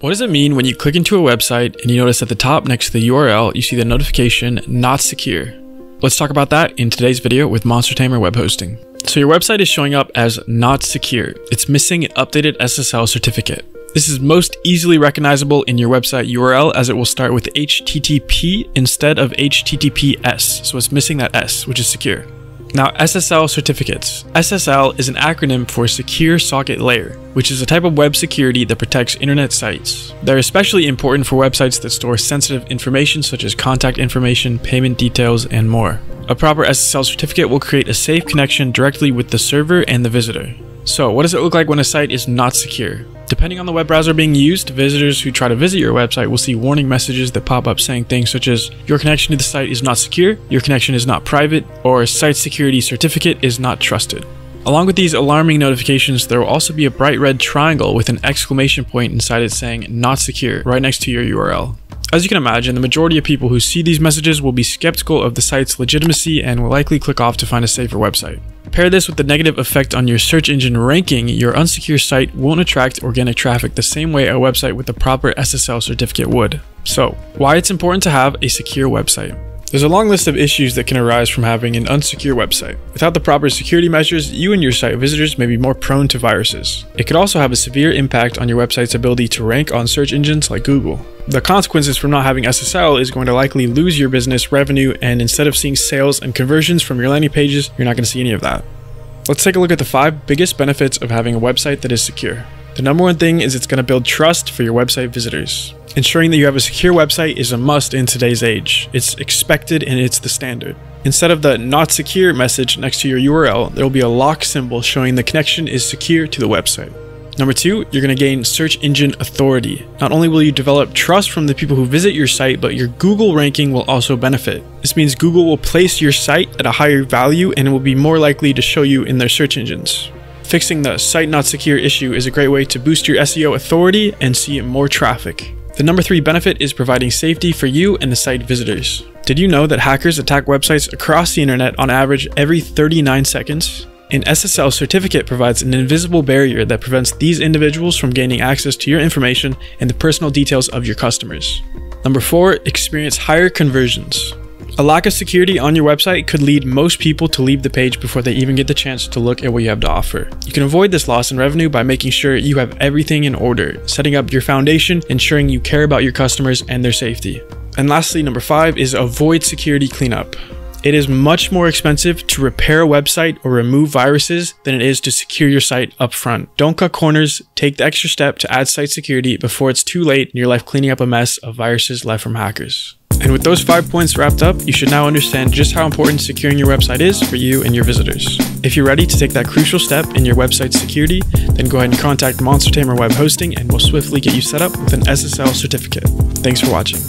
What does it mean when you click into a website and you notice at the top next to the URL, you see the notification not secure? Let's talk about that in today's video with Monster Tamer Web Hosting. So your website is showing up as not secure. It's missing an updated SSL certificate. This is most easily recognizable in your website URL as it will start with HTTP instead of HTTPS. So it's missing that S, which is secure. Now, SSL certificates. SSL is an acronym for Secure Socket Layer, which is a type of web security that protects internet sites. They're especially important for websites that store sensitive information such as contact information, payment details, and more. A proper SSL certificate will create a safe connection directly with the server and the visitor. So, what does it look like when a site is not secure? Depending on the web browser being used, visitors who try to visit your website will see warning messages that pop up saying things such as, Your connection to the site is not secure, your connection is not private, or site security certificate is not trusted. Along with these alarming notifications, there will also be a bright red triangle with an exclamation point inside it saying not secure right next to your URL. As you can imagine, the majority of people who see these messages will be skeptical of the site's legitimacy and will likely click off to find a safer website. Pair this with the negative effect on your search engine ranking, your unsecure site won't attract organic traffic the same way a website with the proper SSL certificate would. So, why it's important to have a secure website. There's a long list of issues that can arise from having an unsecure website. Without the proper security measures, you and your site visitors may be more prone to viruses. It could also have a severe impact on your website's ability to rank on search engines like Google. The consequences from not having SSL is going to likely lose your business revenue, and instead of seeing sales and conversions from your landing pages, you're not going to see any of that. Let's take a look at the five biggest benefits of having a website that is secure. The number one thing is it's going to build trust for your website visitors. Ensuring that you have a secure website is a must in today's age. It's expected and it's the standard. Instead of the not secure message next to your URL, there will be a lock symbol showing the connection is secure to the website. Number two, you're going to gain search engine authority. Not only will you develop trust from the people who visit your site, but your Google ranking will also benefit. This means Google will place your site at a higher value and it will be more likely to show you in their search engines. Fixing the site not secure issue is a great way to boost your SEO authority and see more traffic. The number three benefit is providing safety for you and the site visitors. Did you know that hackers attack websites across the internet on average every 39 seconds? An SSL certificate provides an invisible barrier that prevents these individuals from gaining access to your information and the personal details of your customers. Number four, experience higher conversions. A lack of security on your website could lead most people to leave the page before they even get the chance to look at what you have to offer. You can avoid this loss in revenue by making sure you have everything in order, setting up your foundation, ensuring you care about your customers and their safety. And lastly, number five is avoid security cleanup. It is much more expensive to repair a website or remove viruses than it is to secure your site up front. Don't cut corners, take the extra step to add site security before it's too late and you're left cleaning up a mess of viruses left from hackers. And with those five points wrapped up, you should now understand just how important securing your website is for you and your visitors. If you're ready to take that crucial step in your website security, then go ahead and contact Monster Tamer Web Hosting and we'll swiftly get you set up with an SSL certificate. Thanks for watching.